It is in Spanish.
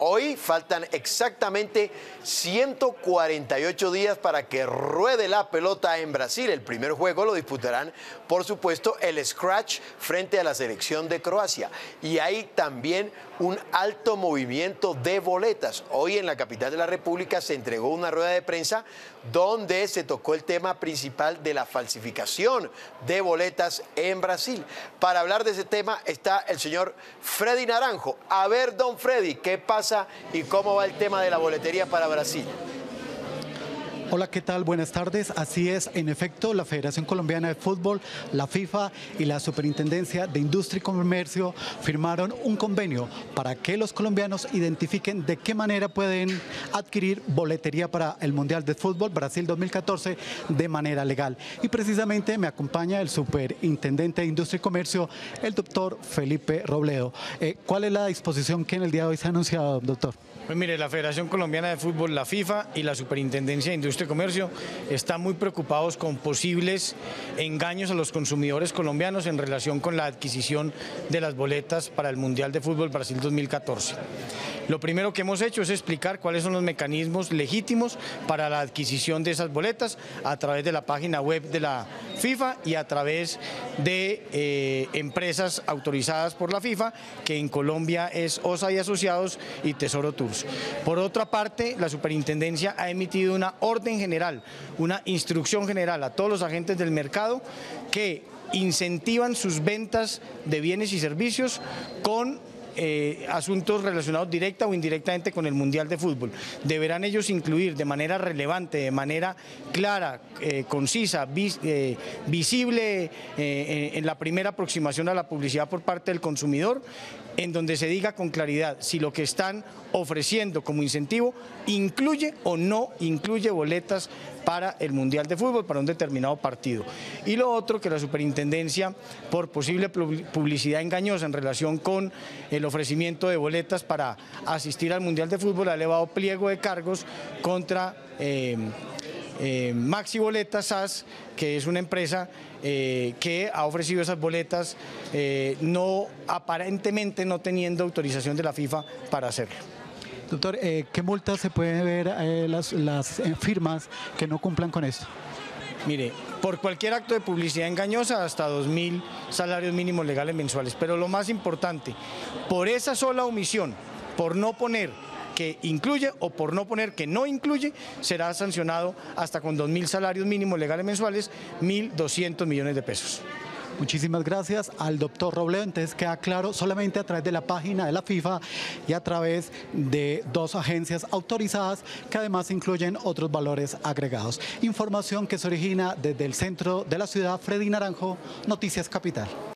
Hoy faltan exactamente 148 días para que ruede la pelota en Brasil. El primer juego lo disputarán, por supuesto, el Scratch frente a la selección de Croacia. Y hay también un alto movimiento de boletas. Hoy en la capital de la República se entregó una rueda de prensa donde se tocó el tema principal de la falsificación de boletas en Brasil. Para hablar de ese tema está el señor Freddy Naranjo. A ver, don Freddy, ¿qué pasa? Y cómo va el tema de la boletería para Brasil. Hola, ¿qué tal? Buenas tardes. Así es, en efecto, la Federación Colombiana de Fútbol, la FIFA y la Superintendencia de Industria y Comercio firmaron un convenio para que los colombianos identifiquen de qué manera pueden adquirir boletería para el Mundial de Fútbol Brasil 2014 de manera legal. Y precisamente me acompaña el Superintendente de Industria y Comercio, el doctor Felipe Robledo. Eh, ¿Cuál es la disposición que en el día de hoy se ha anunciado, doctor? Pues mire, la Federación Colombiana de Fútbol, la FIFA y la Superintendencia de Industria y Comercio están muy preocupados con posibles engaños a los consumidores colombianos en relación con la adquisición de las boletas para el Mundial de Fútbol Brasil 2014. Lo primero que hemos hecho es explicar cuáles son los mecanismos legítimos para la adquisición de esas boletas a través de la página web de la FIFA y a través de eh, empresas autorizadas por la FIFA, que en Colombia es OSA y Asociados y Tesoro Tours. Por otra parte, la Superintendencia ha emitido una orden general, una instrucción general a todos los agentes del mercado que incentivan sus ventas de bienes y servicios con eh, asuntos relacionados directa o indirectamente con el Mundial de Fútbol. Deberán ellos incluir de manera relevante, de manera clara, eh, concisa, eh, visible en la primera aproximación a la publicidad por parte del consumidor, en donde se diga con claridad si lo que están ofreciendo como incentivo incluye o no incluye boletas para el Mundial de Fútbol, para un determinado partido. Y lo otro, que la superintendencia, por posible publicidad engañosa en relación con el ofrecimiento de boletas para asistir al Mundial de Fútbol, ha elevado pliego de cargos contra... Eh, eh, Maxi Boletas SAS, que es una empresa eh, que ha ofrecido esas boletas, no aparentemente no teniendo autorización de la FIFA para hacerlo. Doctor, eh, ¿qué multas se pueden ver eh, las, las eh, firmas que no cumplan con esto? Mire, por cualquier acto de publicidad engañosa hasta 2.000 salarios mínimos legales mensuales. Pero lo más importante, por esa sola omisión, por no poner que incluye o por no poner que no incluye, será sancionado hasta con 2.000 salarios mínimos legales mensuales, 1.200 millones de pesos. Muchísimas gracias al doctor Robledo. Entonces queda claro solamente a través de la página de la FIFA y a través de dos agencias autorizadas que además incluyen otros valores agregados. Información que se origina desde el centro de la ciudad, Freddy Naranjo, Noticias Capital.